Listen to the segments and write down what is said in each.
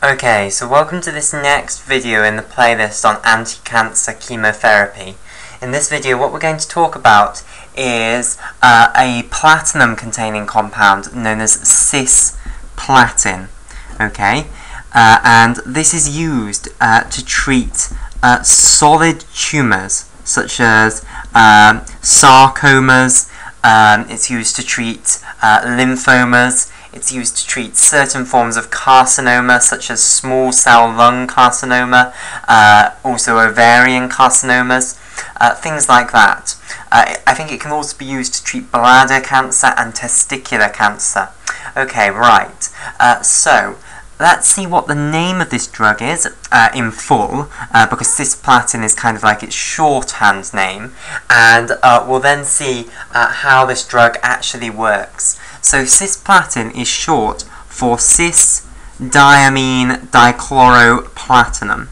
Okay, so welcome to this next video in the playlist on anti-cancer chemotherapy. In this video what we're going to talk about is uh, a platinum-containing compound known as cisplatin. Okay, uh, and this is used uh, to treat uh, solid tumours such as um, sarcomas, um, it's used to treat uh, lymphomas, it's used to treat certain forms of carcinoma, such as small cell lung carcinoma, uh, also ovarian carcinomas, uh, things like that. Uh, I think it can also be used to treat bladder cancer and testicular cancer. Okay, right. Uh, so, let's see what the name of this drug is uh, in full, uh, because cisplatin is kind of like its shorthand name, and uh, we'll then see uh, how this drug actually works. So cisplatin is short for cis-diamine dichloroplatinum.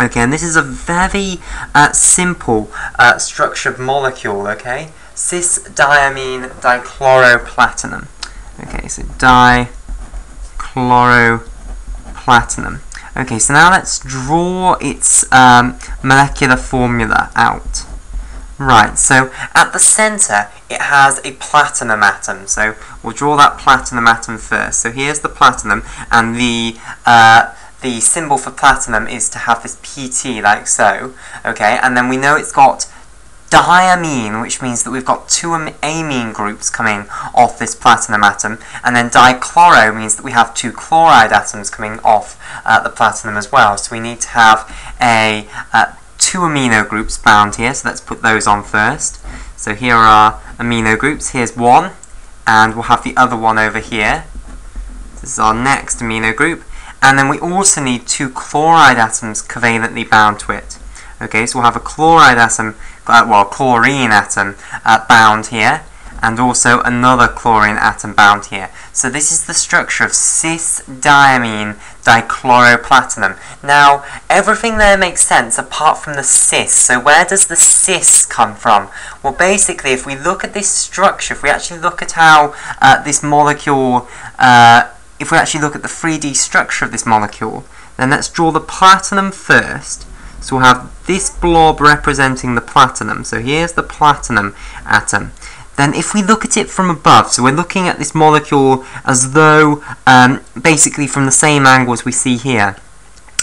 Okay, and this is a very uh, simple uh, structured molecule, okay? Cis-diamine dichloroplatinum. Okay, so dichloroplatinum. Okay, so now let's draw its um, molecular formula out. Right, so at the centre it has a platinum atom. So we'll draw that platinum atom first. So here's the platinum, and the uh, the symbol for platinum is to have this PT like so. Okay, and then we know it's got diamine, which means that we've got two amine groups coming off this platinum atom, and then dichloro means that we have two chloride atoms coming off uh, the platinum as well. So we need to have a uh, two amino groups bound here, so let's put those on first. So here are amino groups, here's one, and we'll have the other one over here. This is our next amino group, and then we also need two chloride atoms covalently bound to it. Okay, so we'll have a chloride atom, well, chlorine atom uh, bound here, and also another chlorine atom bound here. So this is the structure of cis-diamine dichloroplatinum. Now, everything there makes sense apart from the cis. So where does the cis come from? Well, basically, if we look at this structure, if we actually look at how uh, this molecule, uh, if we actually look at the 3D structure of this molecule, then let's draw the platinum first. So we'll have this blob representing the platinum. So here's the platinum atom then if we look at it from above, so we're looking at this molecule as though um, basically from the same angle as we see here,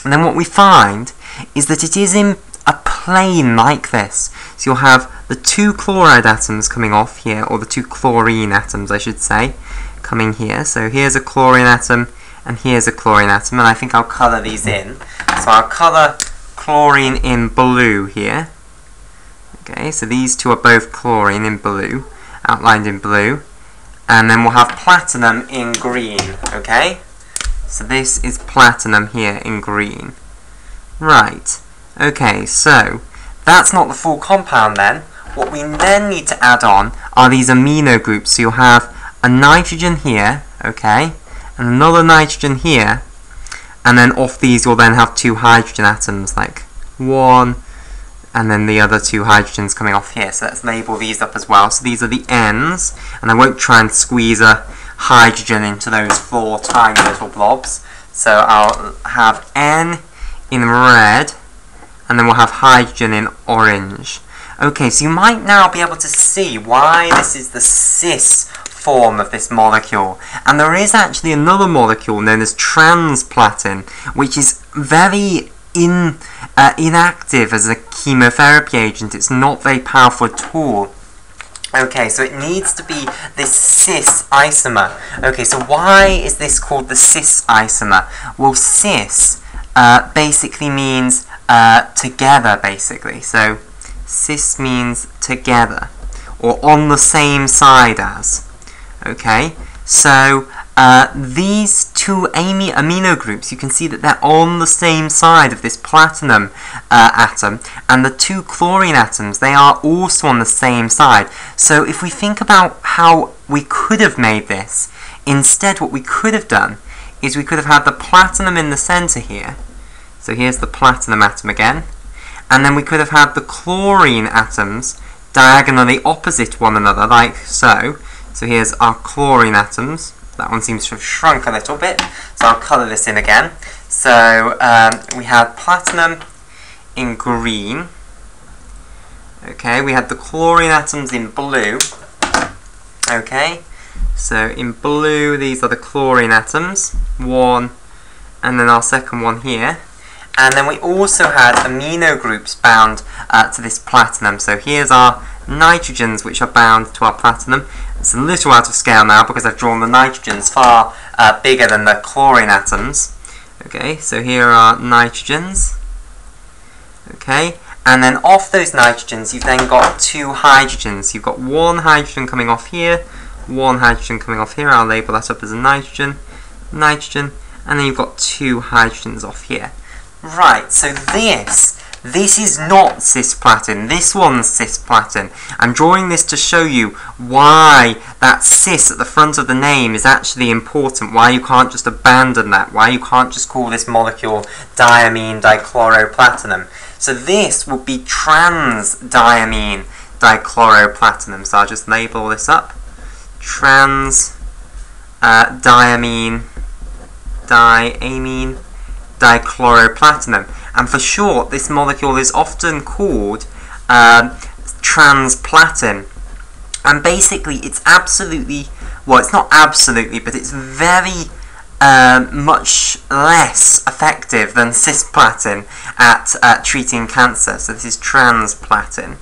and then what we find is that it is in a plane like this. So you'll have the two chloride atoms coming off here, or the two chlorine atoms I should say, coming here. So here's a chlorine atom, and here's a chlorine atom, and I think I'll colour these in. So I'll colour chlorine in blue here. Okay, so these two are both chlorine in blue outlined in blue. And then we'll have platinum in green, okay? So this is platinum here in green. Right, okay, so that's not the full compound then. What we then need to add on are these amino groups. So you'll have a nitrogen here, okay, and another nitrogen here, and then off these you'll then have two hydrogen atoms, like one, and then the other two hydrogens coming off here. So let's label these up as well. So these are the N's, and I won't try and squeeze a hydrogen into those four tiny little blobs. So I'll have N in red, and then we'll have hydrogen in orange. Okay, so you might now be able to see why this is the cis form of this molecule. And there is actually another molecule known as transplatin, which is very in, uh, inactive as a chemotherapy agent. It's not very powerful at all. Okay, so it needs to be this cis isomer. Okay, so why is this called the cis isomer? Well, cis uh, basically means uh, together, basically. So cis means together, or on the same side as. Okay, so uh, these two amino groups, you can see that they're on the same side of this platinum uh, atom, and the two chlorine atoms, they are also on the same side. So if we think about how we could have made this, instead what we could have done is we could have had the platinum in the center here. So here's the platinum atom again. And then we could have had the chlorine atoms diagonally opposite one another, like so. So here's our chlorine atoms, That one seems to have shrunk a little bit, so I'll colour this in again. So um, we had platinum in green. Okay, we had the chlorine atoms in blue. Okay, so in blue these are the chlorine atoms. One, and then our second one here. And then we also had amino groups bound uh, to this platinum. So here's our nitrogens which are bound to our platinum. It's a little out of scale now because I've drawn the nitrogens far uh, bigger than the chlorine atoms. Okay, so here are nitrogens. Okay, and then off those nitrogens you've then got two hydrogens. You've got one hydrogen coming off here, one hydrogen coming off here. I'll label that up as a nitrogen, nitrogen, and then you've got two hydrogens off here. Right, so this this is not cisplatin. This one's cisplatin. I'm drawing this to show you why that cis at the front of the name is actually important. Why you can't just abandon that. Why you can't just call this molecule diamine dichloroplatinum. So this would be trans diamine dichloroplatinum. So I'll just label this up. Trans uh, diamine diamine dichloroplatinum. And for short, this molecule is often called uh, transplatin. And basically, it's absolutely, well, it's not absolutely, but it's very uh, much less effective than cisplatin at uh, treating cancer. So this is transplatin.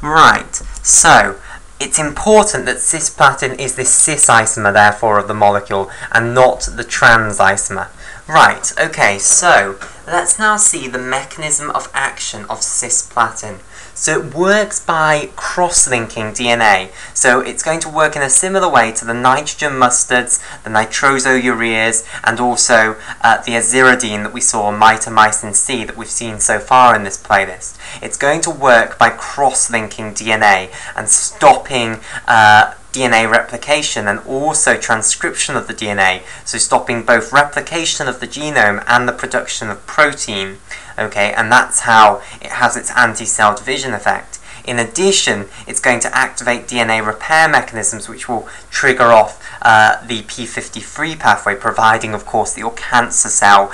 Right, so it's important that cisplatin is this cis isomer, therefore, of the molecule, and not the trans isomer. Right, okay, so let's now see the mechanism of action of cisplatin. So it works by cross-linking DNA. So it's going to work in a similar way to the nitrogen mustards, the nitrosoureas, and also uh, the aziridine that we saw, mitomycin C, that we've seen so far in this playlist. It's going to work by cross-linking DNA and stopping uh, DNA replication and also transcription of the DNA, so stopping both replication of the genome and the production of protein. Okay, and that's how it has its anti-cell division effect. In addition, it's going to activate DNA repair mechanisms which will trigger off uh, the p53 pathway, providing, of course, that your cancer cell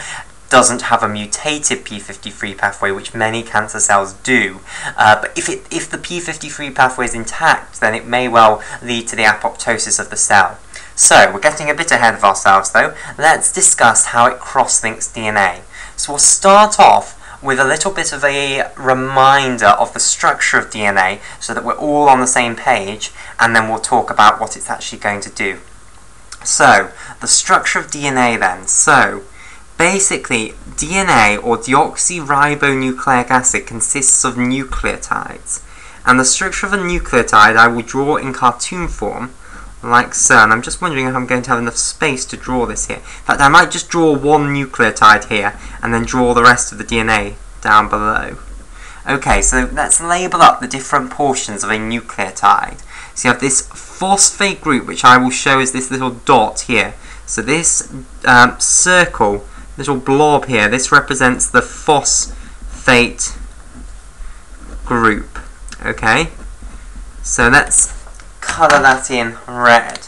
doesn't have a mutated p53 pathway, which many cancer cells do. Uh, but if, it, if the p53 pathway is intact, then it may well lead to the apoptosis of the cell. So, we're getting a bit ahead of ourselves though. Let's discuss how it cross-links DNA. So we'll start off with a little bit of a reminder of the structure of DNA so that we're all on the same page and then we'll talk about what it's actually going to do. So, the structure of DNA then. So, Basically, DNA or deoxyribonucleic acid consists of nucleotides, and the structure of a nucleotide I will draw in cartoon form, like so, and I'm just wondering if I'm going to have enough space to draw this here. In fact, I might just draw one nucleotide here, and then draw the rest of the DNA down below. Okay, so let's label up the different portions of a nucleotide. So you have this phosphate group, which I will show as this little dot here. So this um, circle little blob here, this represents the phosphate group. Okay? So let's colour that in red.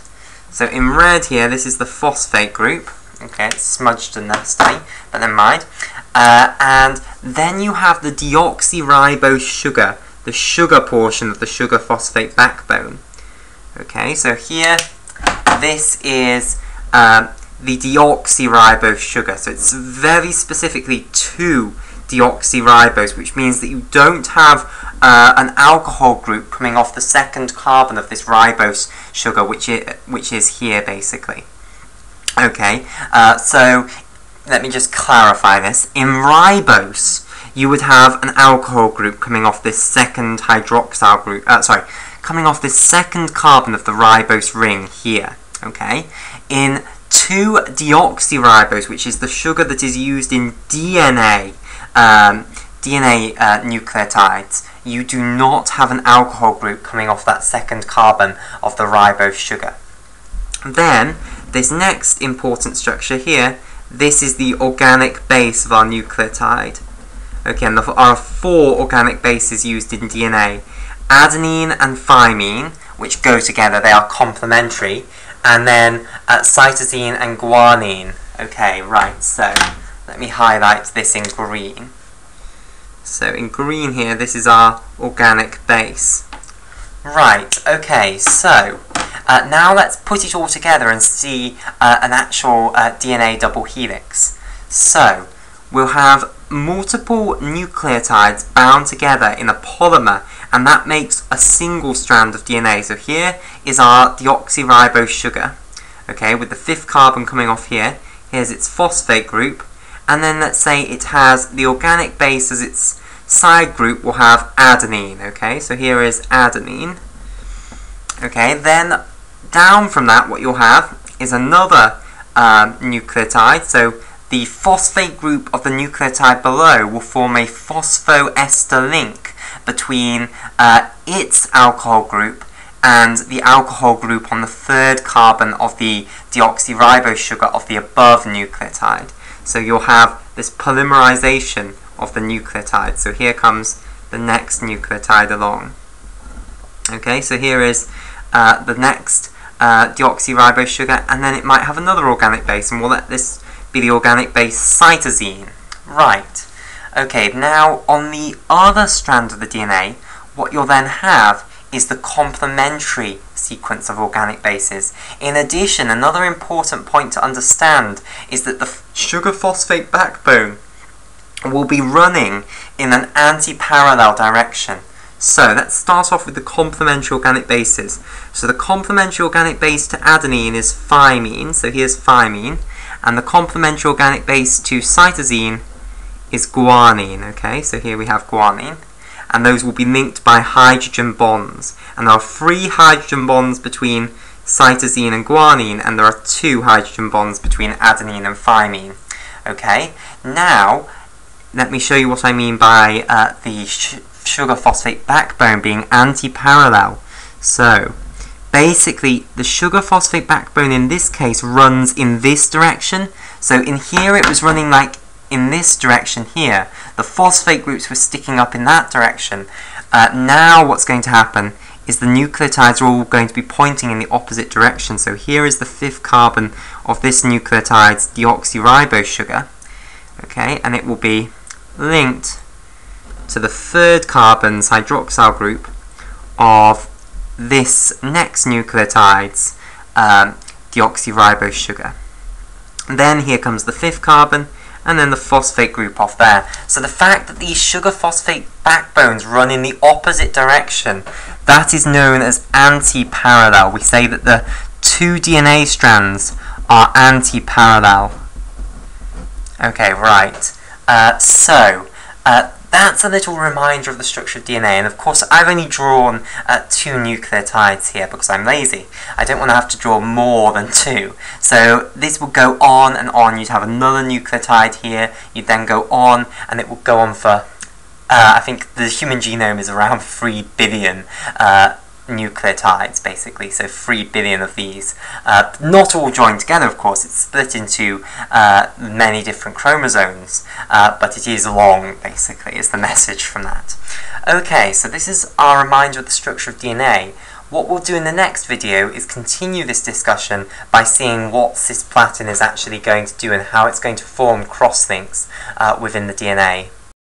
So in red here, this is the phosphate group. Okay, it's smudged and nasty, but never mind. Uh, and then you have the deoxyribose sugar, the sugar portion of the sugar phosphate backbone. Okay, so here, this is uh, the deoxyribose sugar. So it's very specifically two deoxyribose, which means that you don't have uh, an alcohol group coming off the second carbon of this ribose sugar, which is, which is here basically. Okay, uh, so let me just clarify this. In ribose, you would have an alcohol group coming off this second hydroxyl group, uh, sorry, coming off this second carbon of the ribose ring here. Okay, in 2-deoxyribose, which is the sugar that is used in DNA, um, DNA uh, nucleotides, you do not have an alcohol group coming off that second carbon of the ribose sugar. Then, this next important structure here, this is the organic base of our nucleotide. Okay, and there are four organic bases used in DNA. Adenine and thymine, which go together, they are complementary, and then uh, cytosine and guanine. Okay, right, so let me highlight this in green. So in green here, this is our organic base. Right, okay, so uh, now let's put it all together and see uh, an actual uh, DNA double helix. So, we'll have multiple nucleotides bound together in a polymer and that makes a single strand of DNA. So here is our deoxyribose sugar, okay, with the fifth carbon coming off here. Here's its phosphate group, and then let's say it has the organic base as its side group will have adenine, okay, so here is adenine. Okay, then down from that what you'll have is another um, nucleotide, so the phosphate group of the nucleotide below will form a phosphoester link between uh, its alcohol group and the alcohol group on the third carbon of the deoxyribose sugar of the above nucleotide. So you'll have this polymerization of the nucleotide. So here comes the next nucleotide along. Okay, so here is uh, the next uh, deoxyribose sugar, and then it might have another organic base, and we'll let this be the organic base cytosine. Right. Okay, now on the other strand of the DNA, what you'll then have is the complementary sequence of organic bases. In addition, another important point to understand is that the sugar phosphate backbone will be running in an anti-parallel direction. So let's start off with the complementary organic bases. So the complementary organic base to adenine is thymine, so here's thymine and the complementary organic base to cytosine is guanine, okay? So here we have guanine, and those will be linked by hydrogen bonds. And there are three hydrogen bonds between cytosine and guanine, and there are two hydrogen bonds between adenine and thymine. Okay, now let me show you what I mean by uh, the sugar phosphate backbone being anti-parallel. So, basically the sugar phosphate backbone in this case runs in this direction. So in here it was running like in this direction here. The phosphate groups were sticking up in that direction. Uh, now what's going to happen is the nucleotides are all going to be pointing in the opposite direction. So here is the fifth carbon of this nucleotide's deoxyribose sugar. Okay, and it will be linked to the third carbon's hydroxyl group of this next nucleotide's um, deoxyribose sugar. Then here comes the fifth carbon, and then the phosphate group off there. So the fact that these sugar phosphate backbones run in the opposite direction, that is known as anti-parallel. We say that the two DNA strands are anti-parallel. Okay, right. Uh, so, uh, that's a little reminder of the structure of DNA, and of course I've only drawn uh, two nucleotides here because I'm lazy. I don't want to have to draw more than two. So this will go on and on, you'd have another nucleotide here, you'd then go on, and it will go on for, uh, I think the human genome is around 3 billion uh, nucleotides, basically, so 3 billion of these. Uh, not all joined together, of course, it's split into uh, many different chromosomes, uh, but it is long, basically, is the message from that. Okay, so this is our reminder of the structure of DNA. What we'll do in the next video is continue this discussion by seeing what cisplatin is actually going to do and how it's going to form crosslinks uh, within the DNA.